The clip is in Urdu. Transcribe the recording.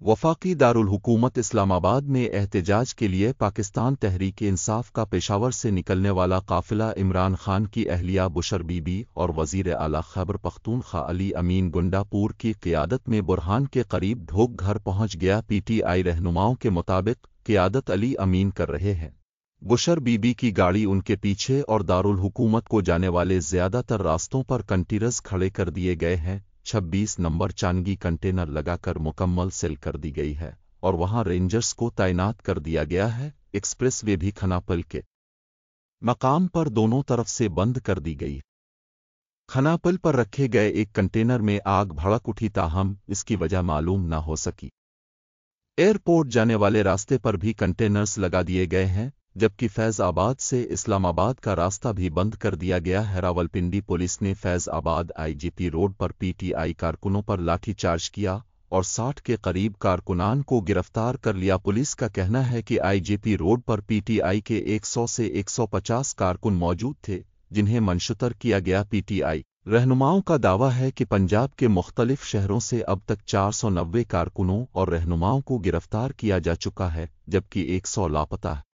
وفاقی دارالحکومت اسلام آباد میں احتجاج کے لیے پاکستان تحریک انصاف کا پشاور سے نکلنے والا قافلہ عمران خان کی اہلیہ بشر بی بی اور وزیر اعلی خیبر پختونخوا علی امین گنڈا پور کی قیادت میں برہان کے قریب ڈھوک گھر پہنچ گیا پی ٹی آئی رہنماؤں کے مطابق قیادت علی امین کر رہے ہیں۔ بشر بی بی کی گاڑی ان کے پیچھے اور دارالحکومت کو جانے والے زیادہ تر راستوں پر کنٹیرز کھڑے کر دیے گئے ہیں۔ چھبیس نمبر چانگی کنٹینر لگا کر مکمل سیل کر دی گئی ہے اور وہاں رینجرز کو تعینات کر دیا گیا ہے، ایکسپریس وے بھی کھنا پل کے۔ مقام پر دونوں طرف سے بند کر دی گئی۔ کھنا پل پر رکھے گئے ایک کنٹینر میں آگ بھڑک اٹھی تاہم اس کی وجہ معلوم نہ ہو سکی۔ ایئرپورٹ جانے والے راستے پر بھی کنٹینرز لگا دیے گئے ہیں۔ جبکہ فیض آباد سے اسلام آباد کا راستہ بھی بند کر دیا گیا۔ ہے راولپنڈی پولیس نے فیض آباد آئی جی P road per P T I کارکنوں پر لاٹھی چارج کیا اور ساٹھ کے قریب کارکنان کو گرفتار کر لیا۔ پولیس کا کہنا ہے کہ آئی جی P road per P T I کے ایک سو سے ایک سو پچاس کارکن موجود تھے جنہیں منشتر کیا گیا۔ پی ٹی آئی رہنماؤں کا دعویٰ ہے کہ پنجاب کے مختلف شہروں سے اب تک چار سو نوے کارکنوں اور رہنماؤں کو گرفتار کیا جا چکا ہے، جبکہ ایک سو لاپتہ۔ ہے